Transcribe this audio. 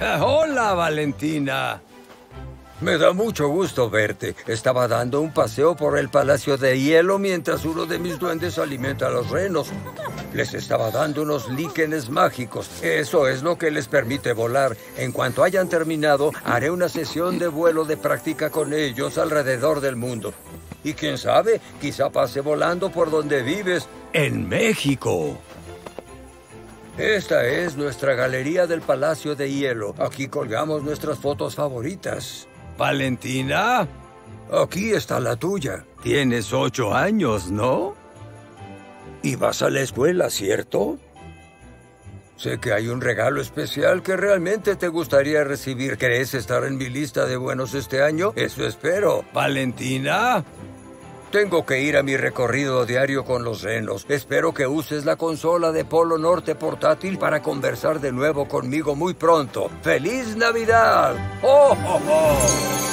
Hola, Valentina. Me da mucho gusto verte. Estaba dando un paseo por el Palacio de Hielo mientras uno de mis duendes alimenta a los renos. Les estaba dando unos líquenes mágicos. Eso es lo que les permite volar. En cuanto hayan terminado, haré una sesión de vuelo de práctica con ellos alrededor del mundo. Y quién sabe, quizá pase volando por donde vives. En México. Esta es nuestra galería del Palacio de Hielo. Aquí colgamos nuestras fotos favoritas. Valentina, Aquí está la tuya. tienes ocho años, ¿no? Y vas a la escuela, ¿cierto? Sé que hay un regalo especial que realmente te gustaría recibir. ¿Crees estar en mi lista de buenos este año? Eso espero. Valentina, Tengo que ir a mi recorrido diario con los renos. Espero que uses la consola de Polo Norte portátil para conversar de nuevo conmigo muy pronto. ¡Feliz Navidad! ¡Oh, oh, oh!